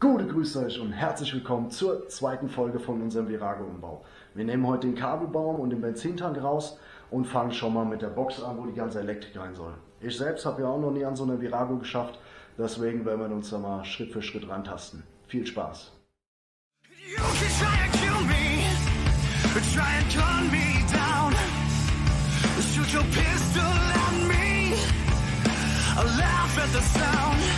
Gute Grüße euch und herzlich willkommen zur zweiten Folge von unserem Virago-Umbau. Wir nehmen heute den Kabelbaum und den Benzintank raus und fangen schon mal mit der Box an, wo die ganze Elektrik rein soll. Ich selbst habe ja auch noch nie an so einer Virago geschafft, deswegen werden wir uns da mal Schritt für Schritt rantasten. Viel Spaß! Laugh at the sound.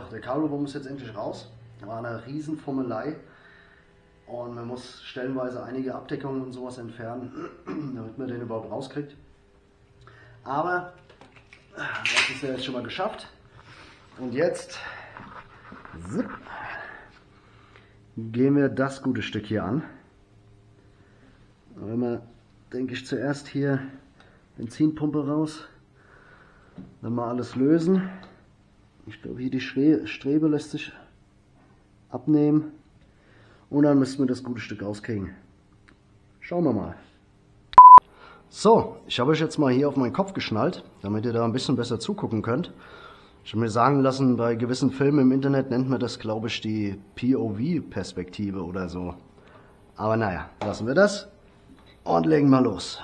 So, der Kabelbaum ist jetzt endlich raus. War eine Riesenfummelei. Und man muss stellenweise einige Abdeckungen und sowas entfernen, damit man den überhaupt rauskriegt. Aber das ist ja jetzt schon mal geschafft. Und jetzt zip, gehen wir das gute Stück hier an. Wenn wir, denke ich, zuerst hier Benzinpumpe raus, dann mal alles lösen. Ich glaube, hier die Strebe lässt sich abnehmen. Und dann müssen wir das gute Stück rauskriegen. Schauen wir mal. So, ich habe euch jetzt mal hier auf meinen Kopf geschnallt, damit ihr da ein bisschen besser zugucken könnt. Ich habe mir sagen lassen, bei gewissen Filmen im Internet nennt man das, glaube ich, die POV-Perspektive oder so. Aber naja, lassen wir das und legen mal los.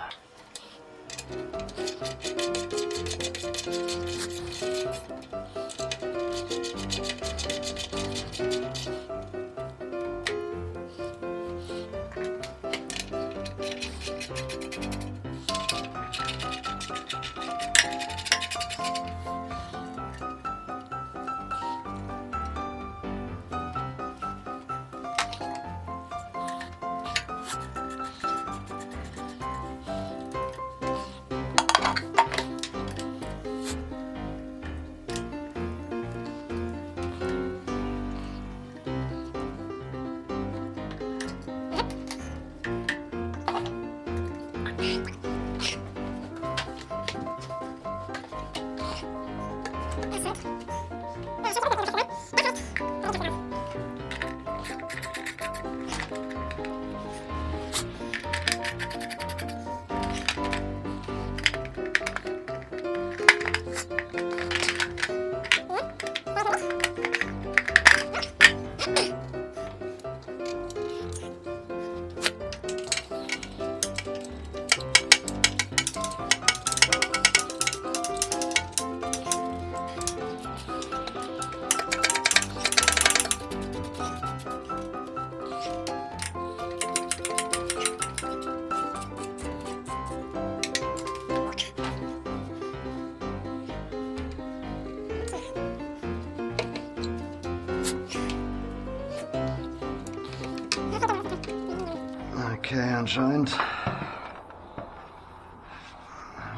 Okay, anscheinend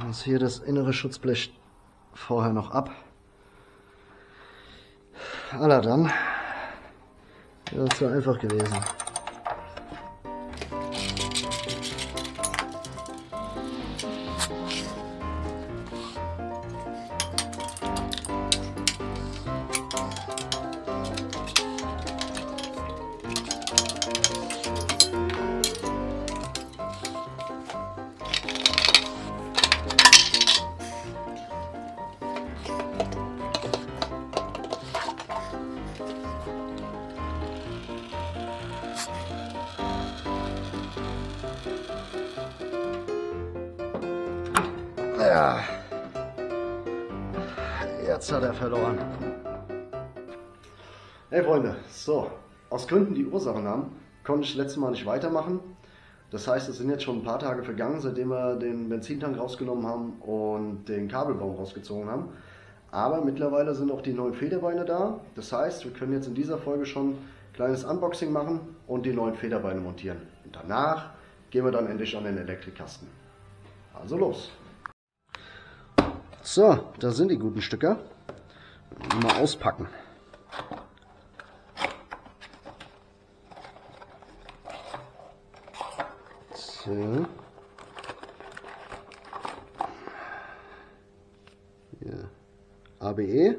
muss hier das innere Schutzblech vorher noch ab. Aller dann. Ja, das wäre einfach gewesen. Verloren. Hey Freunde, so, aus Gründen, die Ursachen haben, konnte ich letztes Mal nicht weitermachen. Das heißt, es sind jetzt schon ein paar Tage vergangen, seitdem wir den Benzintank rausgenommen haben und den Kabelbaum rausgezogen haben. Aber mittlerweile sind auch die neuen Federbeine da. Das heißt, wir können jetzt in dieser Folge schon ein kleines Unboxing machen und die neuen Federbeine montieren. Und danach gehen wir dann endlich an den Elektrikkasten. Also los! So, da sind die guten Stücke. Mal auspacken. So. Hier. ABE.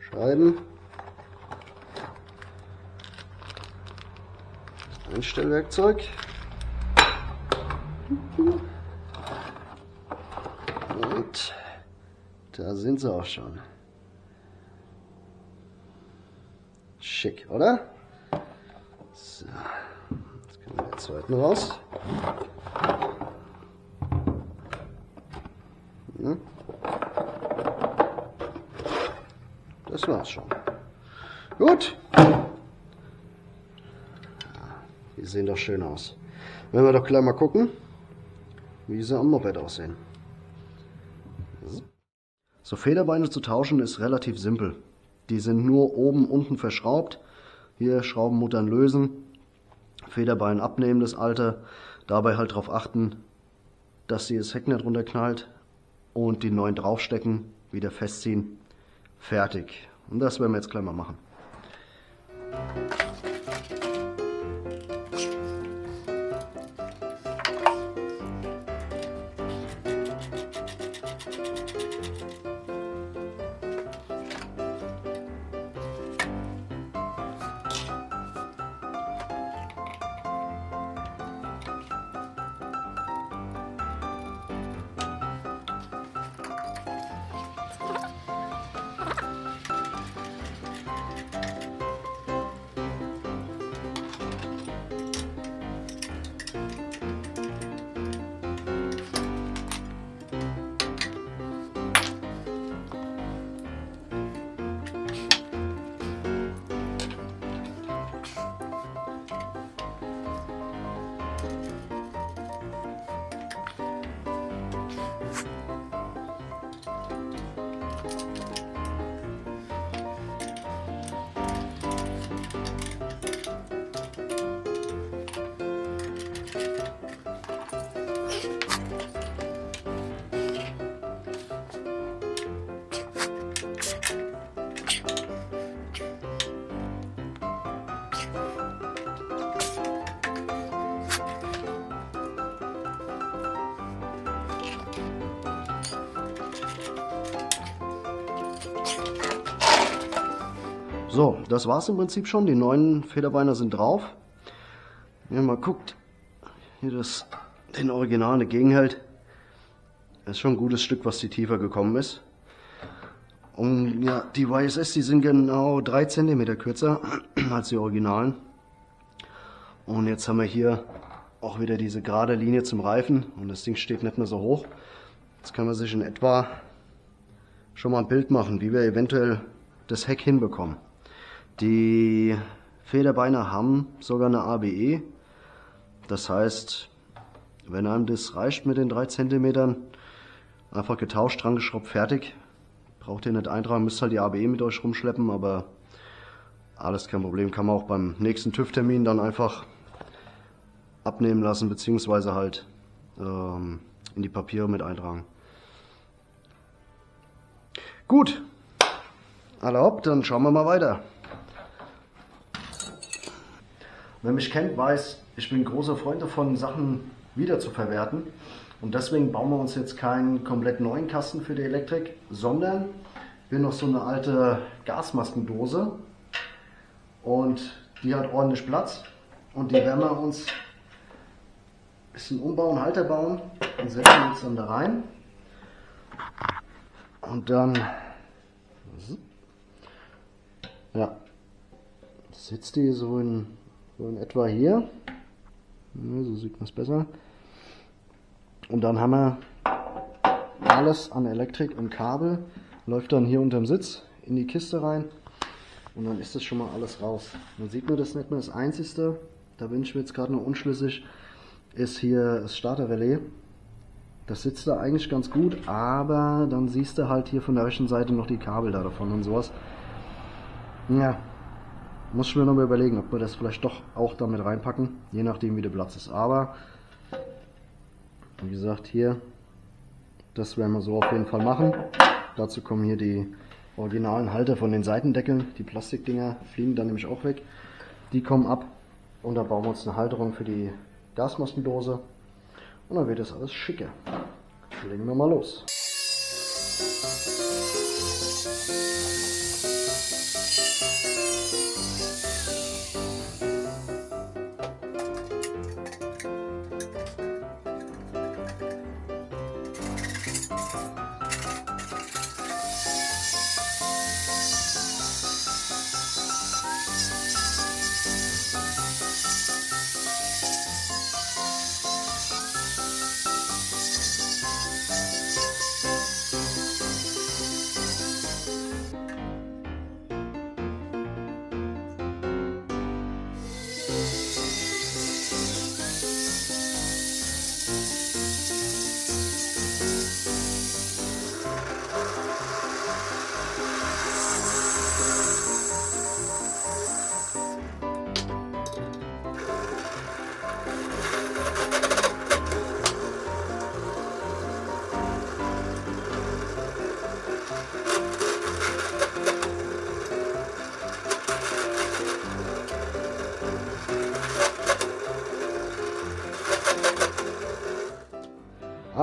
Scheiben. Einstellwerkzeug. Und da sind sie auch schon. Schick, oder? So zweiten raus. Ja. Das war's schon. Gut. Die sehen doch schön aus. Wenn wir doch gleich mal gucken, wie sie am Moped aussehen. So Federbeine zu tauschen ist relativ simpel. Die sind nur oben unten verschraubt. Hier Schraubenmuttern lösen Federbein abnehmen, das alte. Dabei halt darauf achten, dass sie das Heck nicht runterknallt und die neuen draufstecken, wieder festziehen. Fertig. Und das werden wir jetzt gleich mal machen. Thanks. So, das war's im Prinzip schon. Die neuen Federbeiner sind drauf. Wenn ihr mal guckt, hier das den Original dagegen hält, ist schon ein gutes Stück, was die tiefer gekommen ist. Und ja, die YSS, die sind genau 3 cm kürzer als die Originalen. Und jetzt haben wir hier auch wieder diese gerade Linie zum Reifen und das Ding steht nicht mehr so hoch. Jetzt kann man sich in etwa schon mal ein Bild machen, wie wir eventuell das Heck hinbekommen. Die Federbeine haben sogar eine ABE. Das heißt, wenn einem das reicht mit den 3 cm, einfach getauscht, dran geschraubt, fertig. Braucht ihr nicht eintragen, müsst halt die ABE mit euch rumschleppen, aber alles kein Problem. Kann man auch beim nächsten TÜV-Termin dann einfach abnehmen lassen, beziehungsweise halt ähm, in die Papiere mit eintragen. Gut, erlaubt, dann schauen wir mal weiter. Wer mich kennt, weiß, ich bin großer Freund davon, Sachen wieder zu verwerten. Und deswegen bauen wir uns jetzt keinen komplett neuen Kasten für die Elektrik, sondern wir noch so eine alte Gasmaskendose. Und die hat ordentlich Platz. Und die werden wir uns ein bisschen umbauen, Halter bauen und setzen uns dann da rein. Und dann ja, sitzt die so in so in etwa hier. So sieht man es besser. Und dann haben wir alles an Elektrik und Kabel. Läuft dann hier unterm Sitz in die Kiste rein. Und dann ist das schon mal alles raus. Man sieht nur das nicht mehr. Das Einzige, da bin ich mir jetzt gerade noch unschlüssig, ist hier das Starterrelais. Das sitzt da eigentlich ganz gut, aber dann siehst du halt hier von der rechten Seite noch die Kabel da davon und sowas. Ja, muss ich mir noch mal überlegen, ob wir das vielleicht doch auch damit reinpacken, je nachdem wie der Platz ist. Aber, wie gesagt, hier, das werden wir so auf jeden Fall machen. Dazu kommen hier die originalen Halter von den Seitendeckeln. Die Plastikdinger fliegen dann nämlich auch weg. Die kommen ab und da bauen wir uns eine Halterung für die Gasmaskendose und dann wird das alles schicker. Legen wir mal los.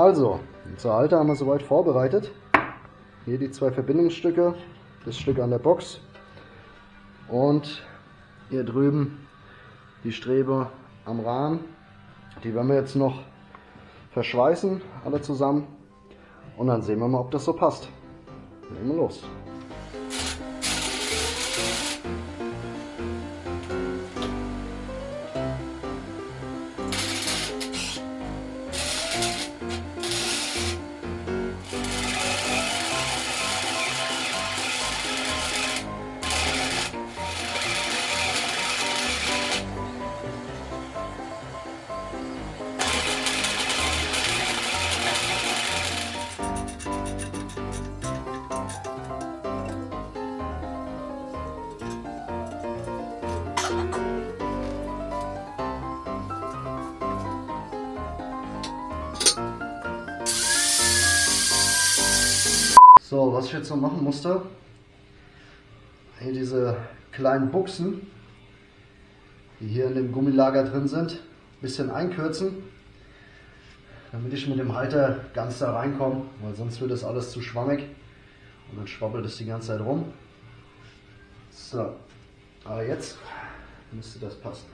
Also, unser Halter haben wir soweit vorbereitet. Hier die zwei Verbindungsstücke, das Stück an der Box und hier drüben die Strebe am Rahmen. Die werden wir jetzt noch verschweißen, alle zusammen. Und dann sehen wir mal, ob das so passt. Legen wir los. So, was ich jetzt noch machen musste, hier diese kleinen Buchsen, die hier in dem Gummilager drin sind, ein bisschen einkürzen, damit ich mit dem Halter ganz da reinkomme, weil sonst wird das alles zu schwammig und dann schwabbelt es die ganze Zeit rum. So, aber jetzt müsste das passen.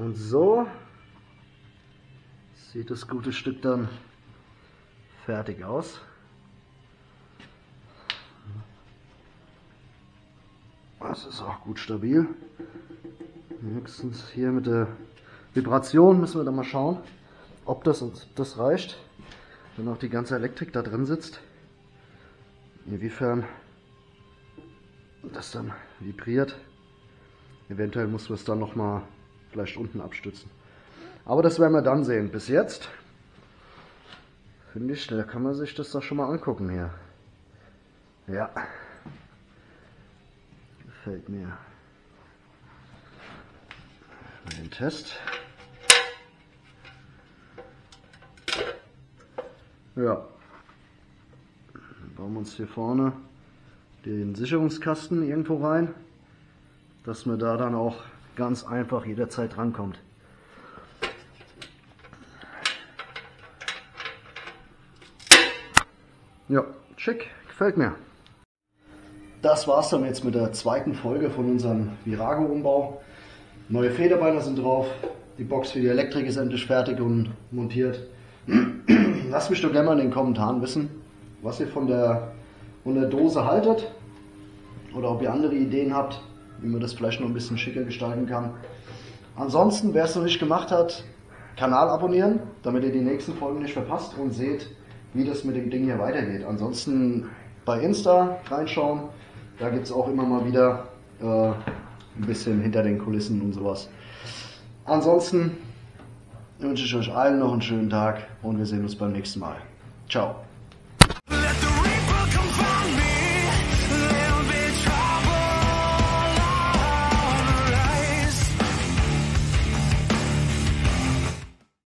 Und so sieht das gute Stück dann fertig aus. Das ist auch gut stabil. Höchstens hier mit der Vibration müssen wir dann mal schauen, ob das, ob das reicht, wenn auch die ganze Elektrik da drin sitzt. Inwiefern das dann vibriert. Eventuell muss man es dann nochmal vielleicht unten abstützen. Aber das werden wir dann sehen. Bis jetzt finde ich, da kann man sich das doch schon mal angucken hier. Ja. Gefällt mir. Den Test. Ja. Dann bauen wir uns hier vorne den Sicherungskasten irgendwo rein, dass wir da dann auch ganz einfach jederzeit rankommt. Ja, schick, gefällt mir. Das war's dann jetzt mit der zweiten Folge von unserem Virago-Umbau. Neue Federbeine sind drauf, die Box für die Elektrik ist endlich fertig und montiert. Lasst mich doch gerne mal in den Kommentaren wissen, was ihr von der, von der Dose haltet oder ob ihr andere Ideen habt, wie man das vielleicht noch ein bisschen schicker gestalten kann. Ansonsten, wer es noch nicht gemacht hat, Kanal abonnieren, damit ihr die nächsten Folgen nicht verpasst und seht, wie das mit dem Ding hier weitergeht. Ansonsten bei Insta reinschauen, da gibt es auch immer mal wieder äh, ein bisschen hinter den Kulissen und sowas. Ansonsten wünsche ich euch allen noch einen schönen Tag und wir sehen uns beim nächsten Mal. Ciao.